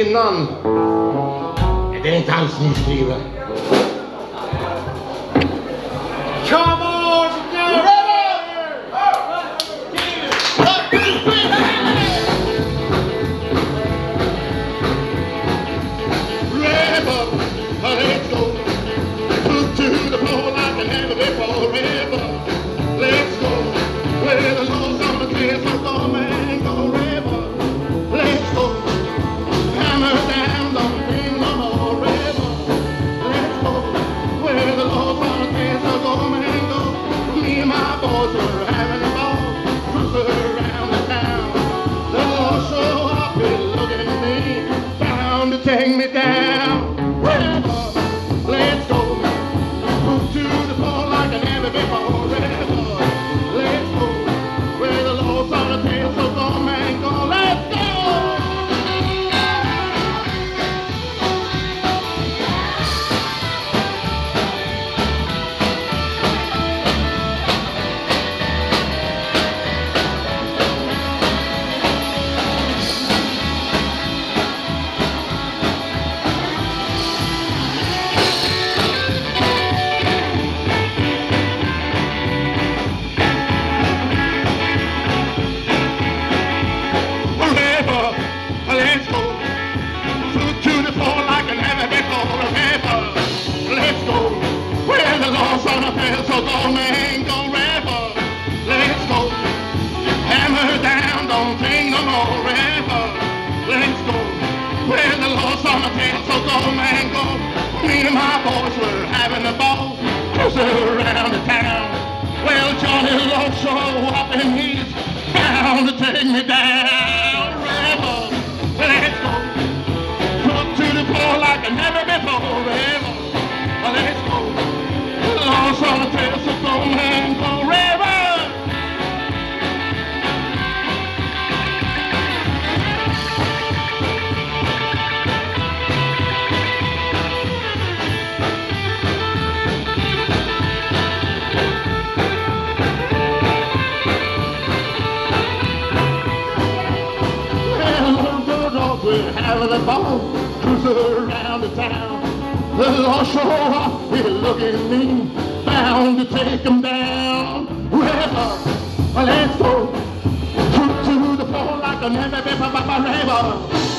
innan. Det är inte alls nyskrivet. boys are having a ball. Cruiser England's gold. Where the Lord saw my tail, so the man, go. Me and my boys were having a ball, cruising around the town. Well, Johnny Lonesome up and he's bound to take me down. we're having a ball, cruising around the town. The longshore is looking mean, bound to take them down. well, let's go, to, to the pole like a never, never, never, never.